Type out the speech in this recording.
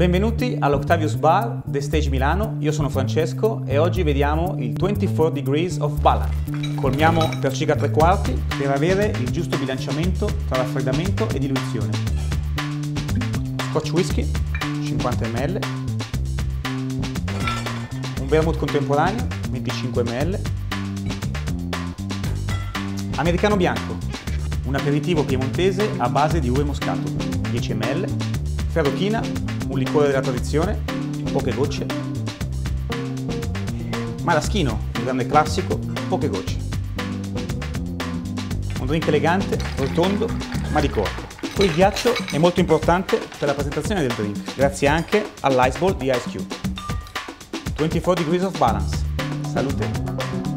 Benvenuti all'Octavius Bar The Stage Milano, io sono Francesco e oggi vediamo il 24 Degrees of Balance. Colmiamo per circa tre quarti per avere il giusto bilanciamento tra raffreddamento e diluizione. Scotch Whisky, 50 ml. Un vermouth contemporaneo, 25 ml. Americano bianco, un aperitivo piemontese a base di uve moscato, 10 ml. Ferrochina, un liquore della tradizione, poche gocce. Maraschino, un grande classico, poche gocce. Un drink elegante, rotondo, ma di corpo. Poi il ghiaccio è molto importante per la presentazione del drink, grazie anche all'ice ball di Ice Cube. 24 degrees of balance. Salute!